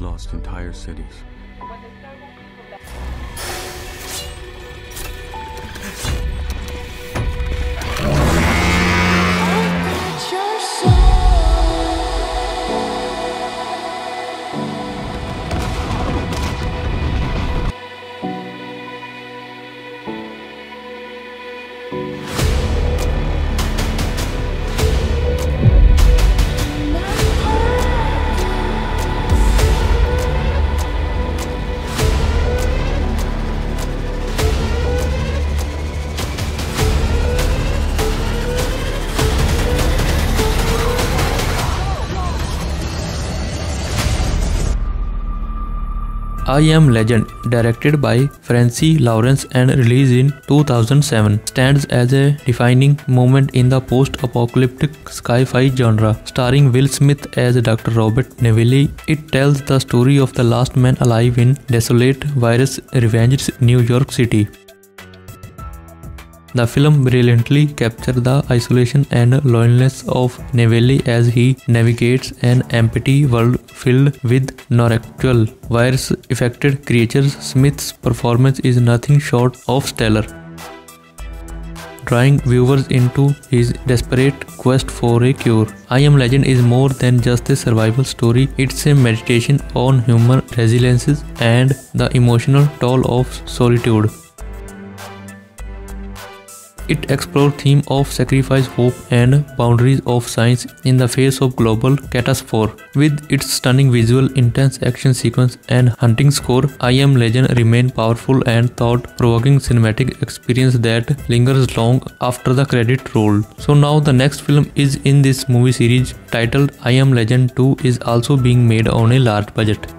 lost entire cities. I Am Legend, directed by Francis Lawrence and released in 2007, stands as a defining moment in the post-apocalyptic sci-fi genre. Starring Will Smith as Dr. Robert Neville, it tells the story of the last man alive in desolate, virus-ravaged New York City. The film brilliantly captures the isolation and loneliness of Neville as he navigates an empty world filled with narcotic virus-affected creatures. Smith's performance is nothing short of stellar, drawing viewers into his desperate quest for a cure. I Am Legend is more than just a survival story, it's a meditation on human resilience and the emotional toll of solitude. It explores theme of sacrifice, hope, and boundaries of science in the face of global catastrophe. With its stunning visual, intense action sequence, and hunting score, I Am Legend remain powerful and thought-provoking cinematic experience that lingers long after the credit roll. So now the next film is in this movie series titled I Am Legend 2 is also being made on a large budget.